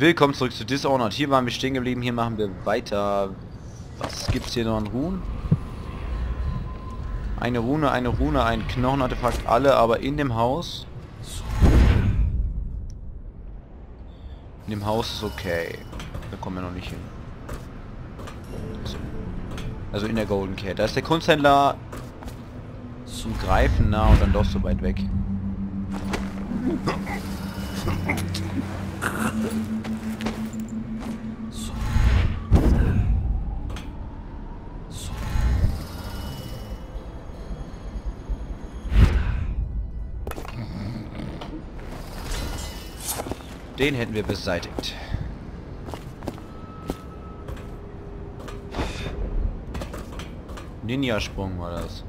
Willkommen zurück zu Dishonored. Hier waren wir stehen geblieben, hier machen wir weiter. Was gibt's hier noch an Ruhen? Eine Rune, eine Rune, ein Knochenartefakt, alle aber in dem Haus. In dem Haus ist okay. Da kommen wir noch nicht hin. So. Also in der Golden Cat. Da ist der Kunsthändler zum Greifen nah und dann doch so weit weg. Den hätten wir beseitigt. Ninja-Sprung war das.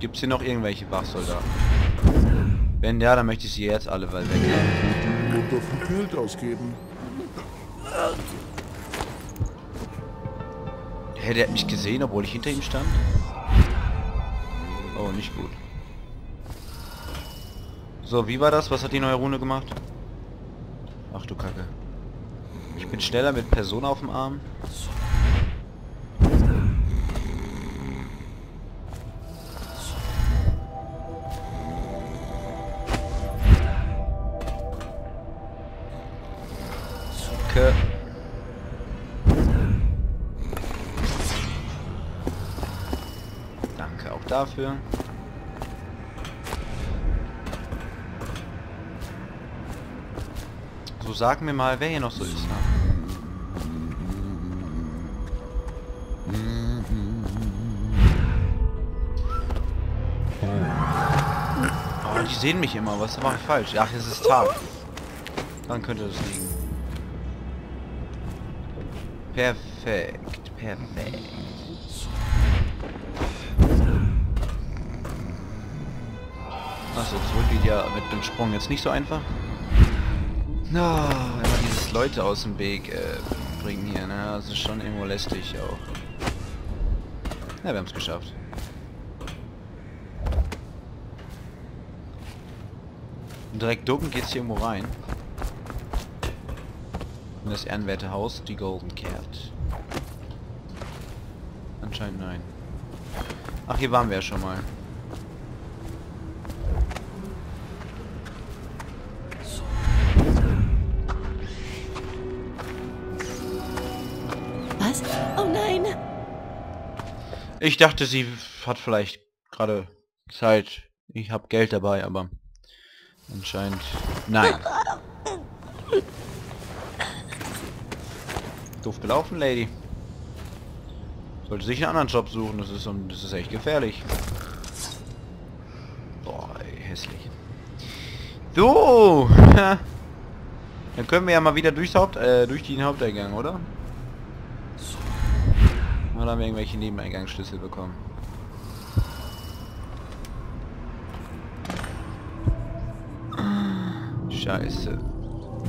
Gibt es hier noch irgendwelche Wachsoldaten? Wenn ja, dann möchte ich sie jetzt alle weil weg haben. Dafür Geld ausgeben. Hä, der hat mich gesehen, obwohl ich hinter ihm stand? Oh, nicht gut. So, wie war das? Was hat die neue Rune gemacht? Ach du Kacke. Ich bin schneller mit Person auf dem Arm. Danke. Danke auch dafür. So sag mir mal, wer hier noch so ist. Oh, die sehen mich immer. Was mache ich falsch? Ach, es ist Tag. Dann könnte das liegen. Perfekt, perfekt. Achso, zurück geht ja mit dem Sprung jetzt nicht so einfach. Na, oh, immer dieses Leute aus dem Weg äh, bringen hier, ne? Das ist schon irgendwo lästig auch. Ja, wir haben es geschafft. Und direkt ducken geht's hier irgendwo rein. In das ehrenwerte Haus, die Golden Cat. Anscheinend nein. Ach, hier waren wir ja schon mal. Ich dachte, sie hat vielleicht gerade Zeit. Ich habe Geld dabei, aber anscheinend nein. Doof gelaufen, Lady. Sollte sich einen anderen Job suchen, das ist, das ist echt gefährlich. Boah, ey, hässlich. So! Dann können wir ja mal wieder durchs Haupt, äh, durch den Haupteingang, oder? Oder haben wir irgendwelche Nebeneingangsschlüssel bekommen? Scheiße.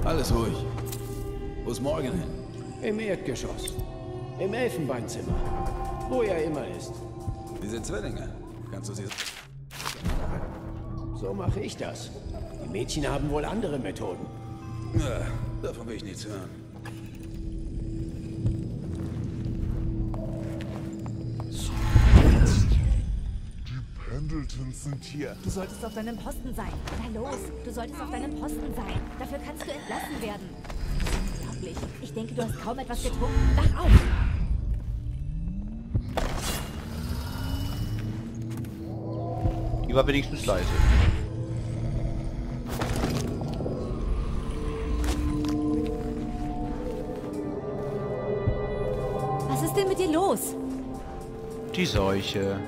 Alles ruhig. Wo ist Morgan hin? Im Erdgeschoss. Im Elfenbeinzimmer. Wo er immer ist. Diese Zwillinge. Kannst du sie... So mache ich das. Die Mädchen haben wohl andere Methoden. Ja, davon will ich nichts hören. Pendletons sind hier. Du solltest auf deinem Posten sein. Na los, du solltest auf deinem Posten sein. Dafür kannst du entlassen werden. Unglaublich. Ich denke, du hast kaum etwas getrunken. Wach auf! Die war wenigstens leise. Was ist denn mit dir los? Die Seuche.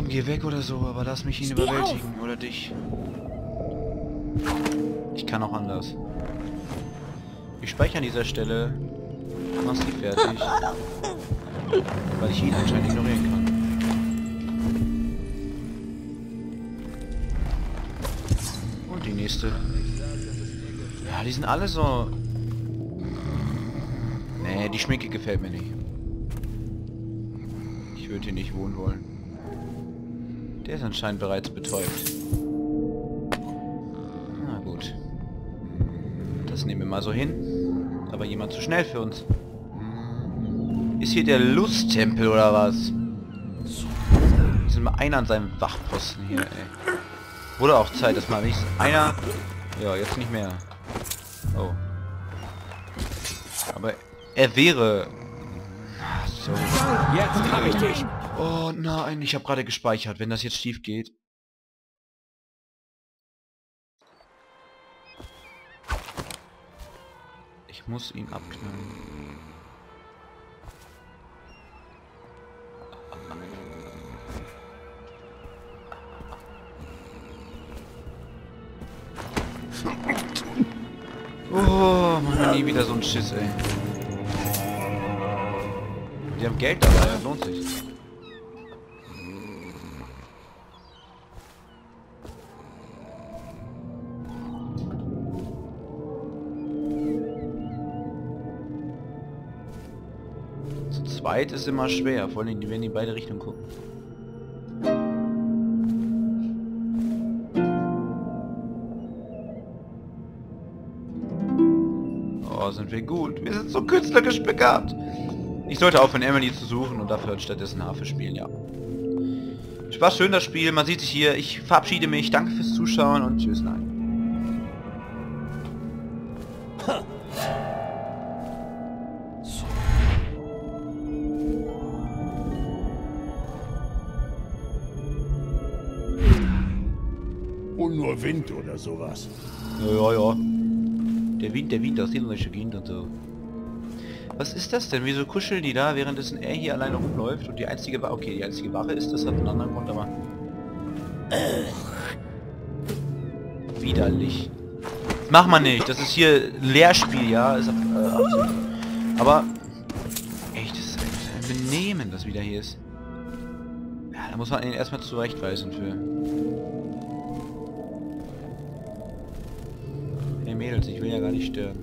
Komm, geh weg oder so, aber lass mich ihn Steh überwältigen. Oder dich. Ich kann auch anders. Ich speichere an dieser Stelle. Mach sie fertig. Weil ich ihn anscheinend ignorieren kann. Und die nächste. Ja, die sind alle so... Nee, die Schminke gefällt mir nicht. Ich würde hier nicht wohnen wollen. Der ist anscheinend bereits betäubt. Na gut. Das nehmen wir mal so hin. Aber jemand zu schnell für uns. Ist hier der Lusttempel oder was? Sind mal einer an seinem Wachposten hier, ey. Wurde auch Zeit, dass mal nicht einer... Ja, jetzt nicht mehr. Oh. Aber er wäre... Ach, So. Jetzt hab ich dich! Oh nein, ich habe gerade gespeichert, wenn das jetzt schief geht. Ich muss ihn abknallen. Oh, Mann, nie wieder so ein Schiss, ey. Die haben Geld dabei, lohnt sich. Zweit ist immer schwer, vor allem wenn die beide Richtungen gucken. Oh, sind wir gut. Wir sind so künstlerisch begabt. Ich sollte aufhören, Emily zu suchen und dafür stattdessen Harfe spielen, ja. War schön das Spiel, man sieht sich hier. Ich verabschiede mich, danke fürs Zuschauen und tschüss, nein. Wind oder sowas. Ja, ja, ja. Der Wind, der Wind, sieht schon Kind und so. Was ist das denn? Wieso kuscheln die da, währenddessen er hier alleine rumläuft und die einzige Wache... Okay, die einzige Wache ist, das hat einen anderen Grund, aber... Widerlich. Das macht man nicht. Das ist hier Lehrspiel, ja. Äh. Aber... Echt, das ist ein Benehmen, das wieder hier ist. Ja, da muss man ihn erstmal zurechtweisen für... Mädels, ich will ja gar nicht stören.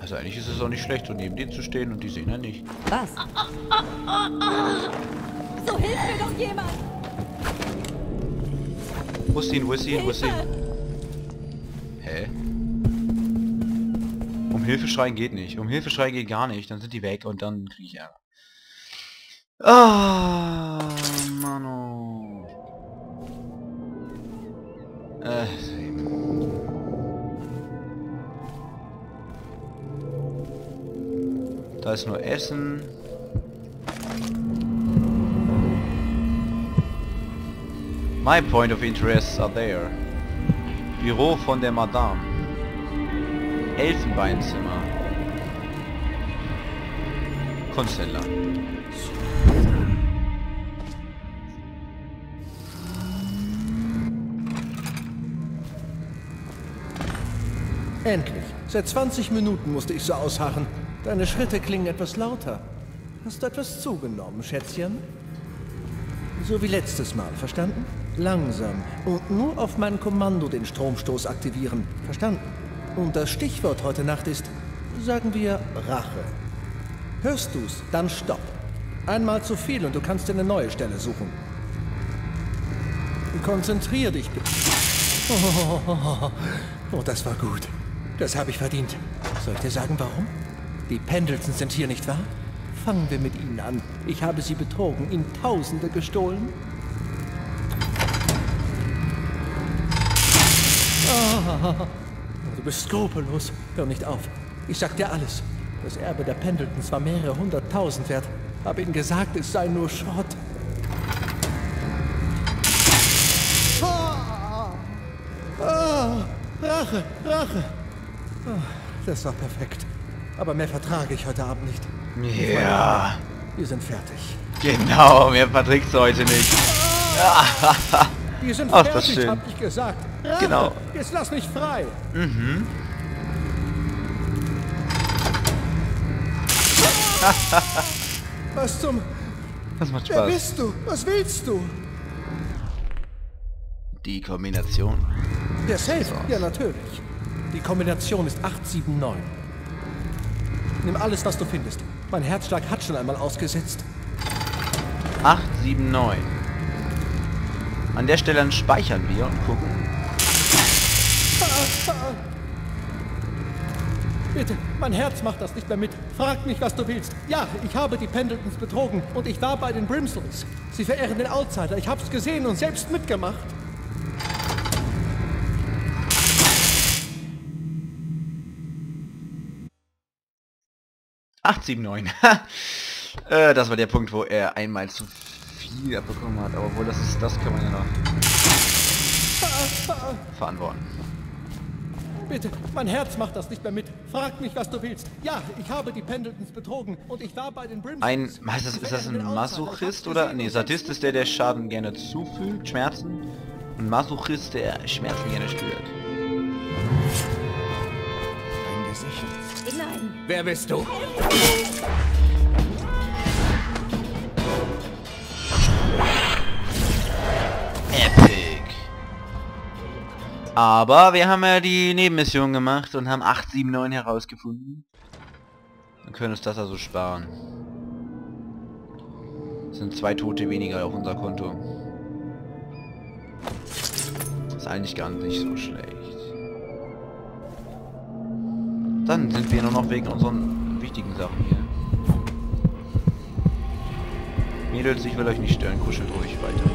Also eigentlich ist es auch nicht schlecht, so neben denen zu stehen und die sehen ja nicht. Was? So hilft mir doch jemand! Wo ist ihn, wo ist ihn, wo ist ihn? Hä? Um Hilfe schreien geht nicht. Um Hilfe schreien geht gar nicht. Dann sind die weg und dann kriege ich Ärger. Ah, Mano. Äh, da ist nur Essen. My point of interests are there. Büro von der Madame. Elfenbeinzimmer. Kunsthändler. Endlich. Seit 20 Minuten musste ich so ausharren. Deine Schritte klingen etwas lauter. Hast du etwas zugenommen, Schätzchen? So wie letztes Mal, verstanden? Langsam und nur auf mein Kommando den Stromstoß aktivieren, verstanden? Und das Stichwort heute Nacht ist, sagen wir, Rache. Hörst du's, dann stopp. Einmal zu viel und du kannst dir eine neue Stelle suchen. Konzentrier dich bitte. Oh, oh, das war gut. Das habe ich verdient. Soll ich dir sagen, warum? Die Pendletons sind hier, nicht wahr? Fangen wir mit ihnen an. Ich habe sie betrogen, ihnen Tausende gestohlen. Ah, du bist skrupellos. Hör nicht auf. Ich sag dir alles. Das Erbe der Pendletons war mehrere hunderttausend wert. Habe ihnen gesagt, es sei nur Schrott. Ah, ah, Rache, Rache. Ah, Das war perfekt. Aber mehr vertrage ich heute Abend nicht. Ja, Wir sind fertig. genau, mehr verträgst du heute nicht. Wir sind Ach, fertig, schön. hab ich gesagt. Rache, Genau. Jetzt lass mich frei. Was zum... Das macht Wer Spaß. bist du? Was willst du? Die Kombination. Der Safe? Ja, natürlich. Die Kombination ist 879. Nimm alles, was du findest. Mein Herzschlag hat schon einmal ausgesetzt. 879. An der Stelle dann speichern wir und gucken. Bitte, mein Herz macht das nicht mehr mit. Frag mich, was du willst. Ja, ich habe die Pendletons betrogen und ich war bei den Brimsels. Sie verehren den Outsider. Ich hab's gesehen und selbst mitgemacht. Acht, sieben, neun. äh, das war der Punkt, wo er einmal zu viel abbekommen hat. Aber wohl, das ist, das kann man ja noch verantworten. Bitte, mein Herz macht das nicht mehr mit. Frag mich, was du willst. Ja, ich habe die Pendletons betrogen und ich war bei den Brimsels. Ein, ist das, ist das ein Masochist oder? Nee, Sadist ist der, der Schaden gerne zufügt, Schmerzen. Und Masochist, der Schmerzen gerne spürt. Wer bist du? Epic. Aber wir haben ja die Nebenmission gemacht und haben 879 herausgefunden. Wir können uns das also sparen. Das sind zwei Tote weniger auf unser Konto. Ist eigentlich gar nicht so schlecht. Dann sind wir nur noch wegen unseren wichtigen Sachen hier. Mädels, ich will euch nicht stören, kuschelt ruhig weiter.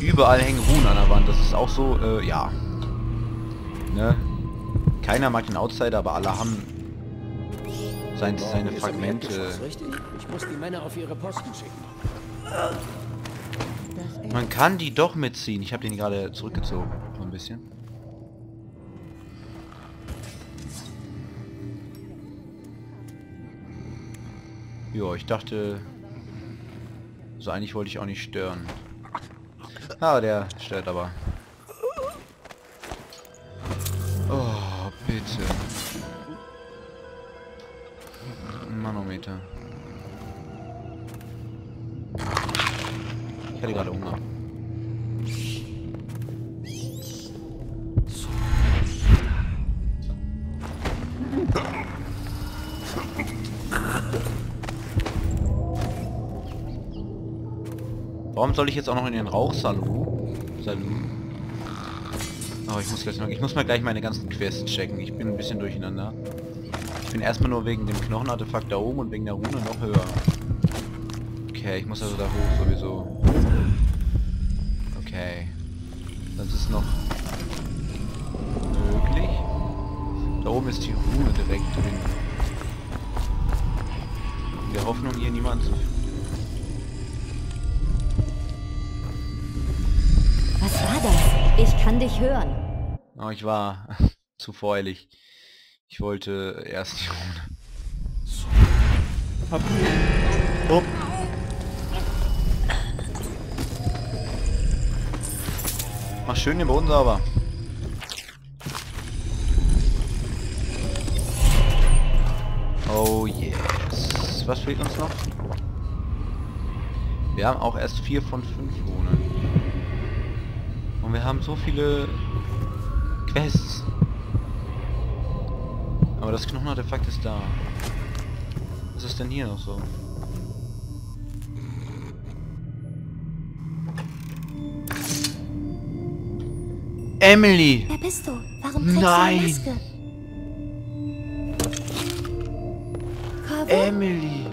Überall hängen Runen an der Wand, das ist auch so, äh, ja. Ne? Keiner mag den Outsider, aber alle haben sein, seine Fragmente. Ich muss die Männer auf ihre Posten schicken. Man kann die doch mitziehen. Ich habe den gerade zurückgezogen. So ein bisschen. Ja, ich dachte... So eigentlich wollte ich auch nicht stören. Ah, der stört aber. Warum soll ich jetzt auch noch in den Rauchsalon? Salon? Oh, ich muss gleich noch, ich muss mal gleich meine ganzen Quests checken. Ich bin ein bisschen durcheinander. Ich bin erstmal nur wegen dem Knochenartefakt da oben und wegen der Rune noch höher. Okay, ich muss also da hoch sowieso. Okay. Das ist noch möglich. Da oben ist die Rune direkt drin. In der Hoffnung hier niemand zu kann dich hören. Oh, ich war zu feulig. Ich wollte erst die. Hab. Oh. Mach schön den Boden sauber. Oh yes. Was fehlt uns noch? Wir haben auch erst vier von fünf Runen. Wir haben so viele Quests. Aber das Knochenartefakt ist da. Was ist denn hier noch so? Emily! Wer bist du? Warum trägst Nein. du eine Maske? Corvo? Emily!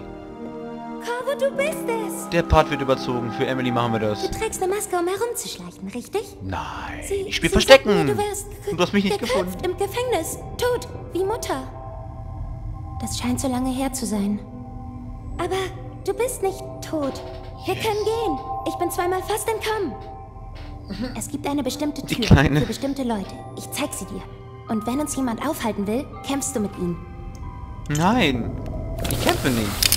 Du bist es! Der Part wird überzogen. Für Emily machen wir das. Du trägst eine Maske, um herumzuschleichen, richtig? Nein. Sie, ich spiel sie Verstecken. sagt mir, du wärst du hast mich nicht gefunden. im Gefängnis, tot, wie Mutter. Das scheint so lange her zu sein. Aber du bist nicht tot. Wir können gehen. Ich bin zweimal fast entkommen. Es gibt eine bestimmte Tür für bestimmte Leute. Ich zeig sie dir. Und wenn uns jemand aufhalten will, kämpfst du mit ihm. Nein. Ich kämpfe nicht.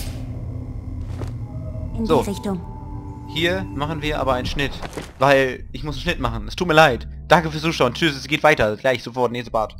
In So. die Richtung. Hier machen wir aber einen Schnitt. Weil ich muss einen Schnitt machen. Es tut mir leid. Danke fürs Zuschauen. Tschüss, es geht weiter. Gleich sofort, nächste Part.